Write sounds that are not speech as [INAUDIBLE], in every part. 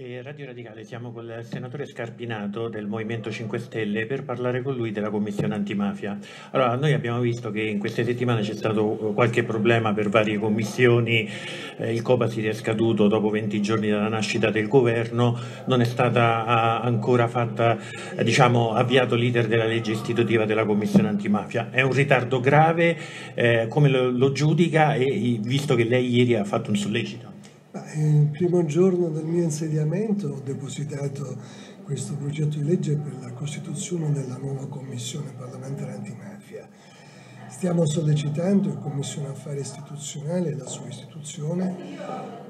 Radio Radicale siamo con il senatore Scarpinato del Movimento 5 Stelle per parlare con lui della Commissione Antimafia. Allora, noi abbiamo visto che in queste settimane c'è stato eh, qualche problema per varie commissioni, eh, il Copasir è scaduto dopo 20 giorni dalla nascita del governo, non è stata a, ancora fatta, eh, diciamo, avviato l'iter della legge istitutiva della Commissione Antimafia. È un ritardo grave, come lo, giudica visto che lei ieri ha fatto un sollecito? Il primo giorno del mio insediamento ho depositato questo progetto di legge per la costituzione della nuova commissione parlamentare antimafia. Stiamo sollecitando il Commissione Affari Istituzionali e la sua istituzione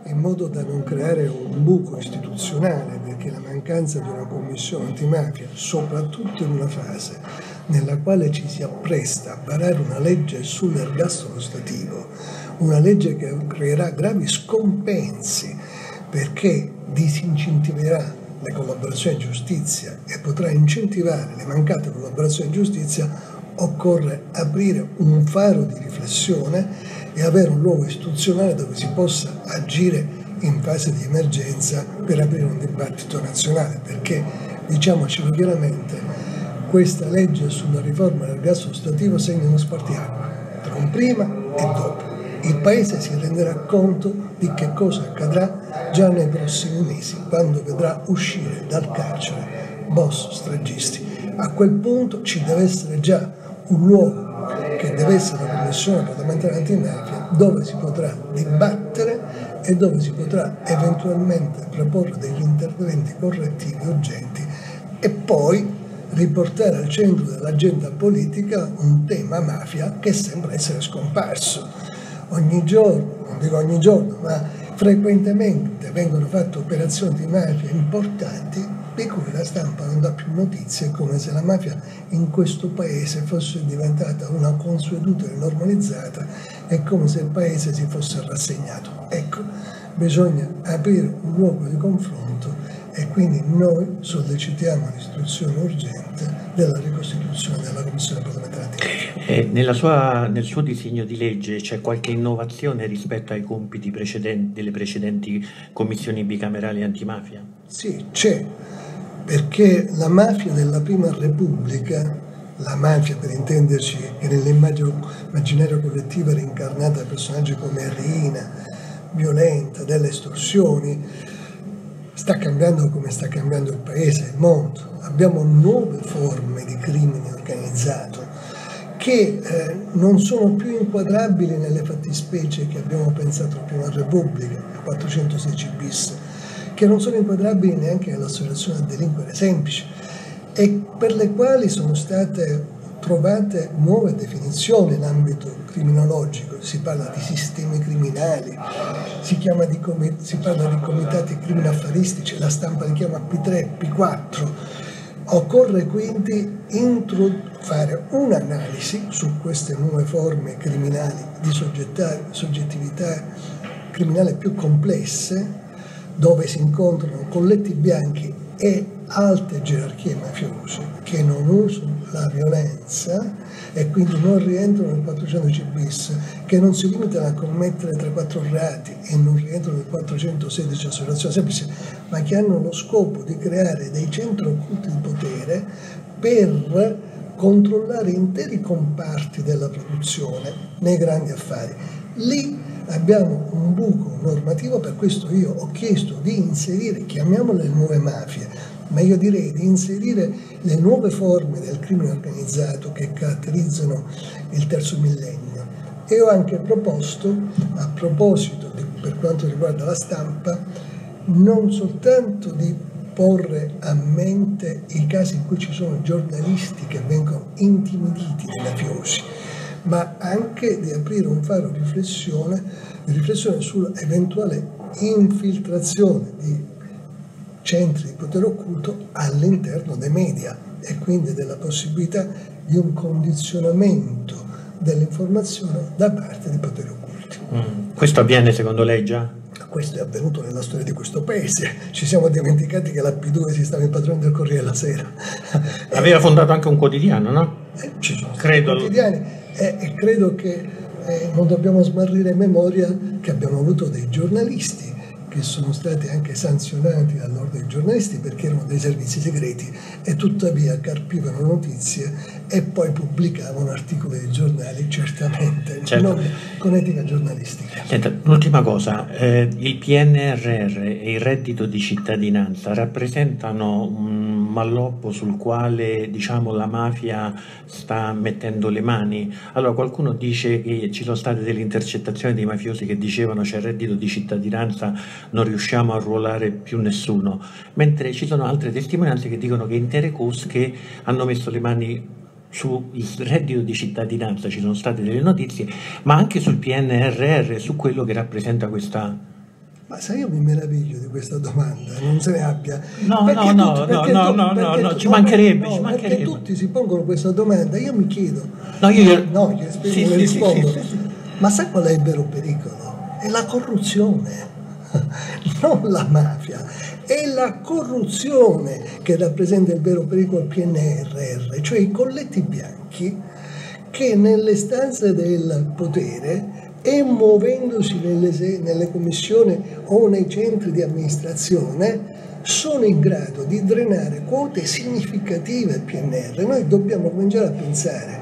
in modo da non creare un buco istituzionale, perché la mancanza di una commissione antimafia, soprattutto in una fase nella quale ci si appresta a varare una legge sull'ergastolo stativo, una legge che creerà gravi scompensi perché disincentiverà le collaborazioni in giustizia e potrà incentivare le mancate collaborazioni in giustizia, occorre aprire un faro di riflessione e avere un luogo istituzionale dove si possa agire in fase di emergenza per aprire un dibattito nazionale, perché diciamocelo chiaramente, questa legge sulla riforma del gas ostativo segna uno spartiacque, con prima e dopo il Paese si renderà conto di che cosa accadrà già nei prossimi mesi, quando vedrà uscire dal carcere boss stragisti. A quel punto ci deve essere già un luogo che deve essere la Commissione parlamentare antimafia dove si potrà dibattere e dove si potrà eventualmente proporre degli interventi correttivi urgenti e poi riportare al centro dell'agenda politica un tema mafia che sembra essere scomparso ogni giorno, non dico ogni giorno, ma frequentemente vengono fatte operazioni di mafia importanti di cui la stampa non dà più notizie, come se la mafia in questo paese fosse diventata una consuetudine normalizzata e come se il paese si fosse rassegnato. Ecco, bisogna aprire un luogo di confronto e quindi noi sollecitiamo l'istruzione urgente della ricostituzione della Commissione parlamentare eh, sua, nel suo disegno di legge c'è qualche innovazione rispetto ai compiti precedenti, delle precedenti commissioni bicamerali antimafia? Sì, c'è, perché la mafia della Prima Repubblica, la mafia per intenderci che nell'immaginario collettivo era incarnata da personaggi come Rina, violenta, delle estorsioni, sta cambiando come sta cambiando il paese, il mondo. Abbiamo nuove forme di crimine organizzato che eh, non sono più inquadrabili nelle fattispecie che abbiamo pensato prima Repubblica, 416 bis, che non sono inquadrabili neanche nell'associazione a delinquere semplice e per le quali sono state trovate nuove definizioni in ambito criminologico, si parla di sistemi criminali, si, di, si parla di comitati criminaffaristici, la stampa li chiama P3, P4. Occorre quindi fare un'analisi su queste nuove forme criminali di soggettività criminale più complesse, dove si incontrano colletti bianchi e alte gerarchie mafiose che non usano la violenza e quindi non rientrano nel 416 bis, che non si limitano a commettere 3-4 reati e non rientrano nel 416 associazioni semplici, ma che hanno lo scopo di creare dei centri occulti di potere per controllare interi comparti della produzione nei grandi affari. Lì abbiamo un buco normativo, per questo io ho chiesto di inserire, chiamiamole nuove mafie, ma io direi di inserire le nuove forme del crimine organizzato che caratterizzano il terzo millennio. E ho anche proposto, a proposito di, per quanto riguarda la stampa, non soltanto di porre a mente i casi in cui ci sono giornalisti che vengono intimiditi dai mafiosi, ma anche di aprire un faro di riflessione, di riflessione sull'eventuale infiltrazione di centri di potere occulto all'interno dei media e quindi della possibilità di un condizionamento dell'informazione da parte di poteri occulti. Mm. Questo avviene secondo lei già? Questo è avvenuto nella storia di questo paese. Ci siamo dimenticati che la P2 si stava in padrone del Corriere la Sera. [LAUGHS] Aveva fondato anche un quotidiano, no? Eh, ci sono credo. quotidiani e, e credo che eh, non dobbiamo smarrire memoria che abbiamo avuto dei giornalisti che sono stati anche sanzionati dall'ordine dei giornalisti perché erano dei servizi segreti e tuttavia carpivano notizie e poi pubblicavano articoli di giornali, certamente, certo. non con etica giornalistica. Senta, l'ultima cosa, eh, il PNRR e il reddito di cittadinanza rappresentano un malloppo sul quale diciamo, la mafia sta mettendo le mani. Allora qualcuno dice che ci sono state delle intercettazioni dei mafiosi che dicevano c'è reddito di cittadinanza, non riusciamo a arruolare più nessuno, mentre ci sono altre testimonianze che dicono che intere cosche hanno messo le mani sul reddito di cittadinanza ci sono state delle notizie, ma anche sul PNRR, su quello che rappresenta questa ma sai, io mi meraviglio di questa domanda, non se ne abbia. No, perché no, tutti, no, no, no, no, no, ci mancherebbe, no, ci mancherebbe. Perché tutti si pongono questa domanda, io mi chiedo. No, io... No, io spiego, sì, sì, rispondo. Sì, sì, ma sai qual è il vero pericolo? È la corruzione, [LAUGHS] non la mafia. È la corruzione che rappresenta il vero pericolo al PNRR, cioè i colletti bianchi che nelle stanze del potere e muovendosi nelle, nelle commissioni o nei centri di amministrazione sono in grado di drenare quote significative al PNR. Noi dobbiamo cominciare a pensare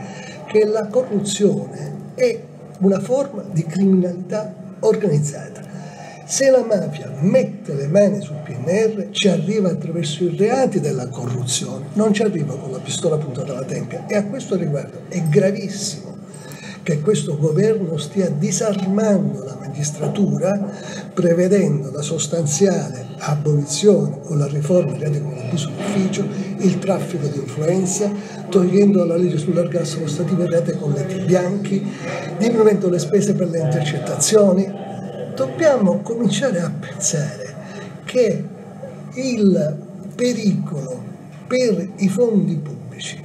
che la corruzione è una forma di criminalità organizzata. Se la mafia mette le mani sul PNR ci arriva attraverso i reati della corruzione, non ci arriva con la pistola puntata alla tempia e a questo riguardo è gravissimo che questo governo stia disarmando la magistratura prevedendo la sostanziale abolizione o la riforma dei reati come l'abuso d'ufficio, il traffico di influenza, togliendo la legge sull'ergastolo stativo i reati con letti bianchi, diminuendo le spese per le intercettazioni. Dobbiamo cominciare a pensare che il pericolo per i fondi pubblici,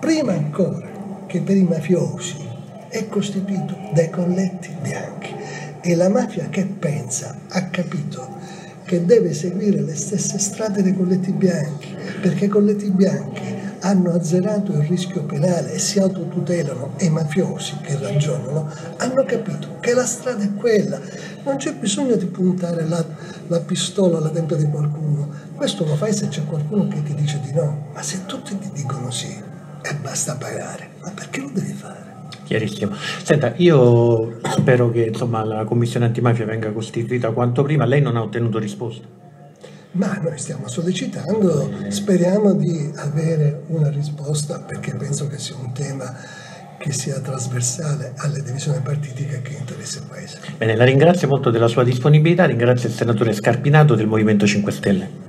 prima ancora che per i mafiosi, è costituito dai colletti bianchi e la mafia che pensa ha capito che deve seguire le stesse strade dei colletti bianchi perché i colletti bianchi hanno azzerato il rischio penale e si autotutelano e i mafiosi che ragionano hanno capito che la strada è quella. Non c'è bisogno di puntare la, la pistola alla tempia di qualcuno. Questo lo fai se c'è qualcuno che ti dice di no. Ma se tutti ti dicono sì e basta pagare. Ma perché lo devi fare? Chiarissimo. Senta, io spero che insomma, la commissione antimafia venga costituita quanto prima. Lei non ha ottenuto risposta? Ma noi stiamo sollecitando, speriamo di avere una risposta perché penso che sia un tema che sia trasversale alle divisioni partitiche che interessa il Paese. Bene, la ringrazio molto della sua disponibilità, ringrazio il senatore Scarpinato del Movimento 5 Stelle.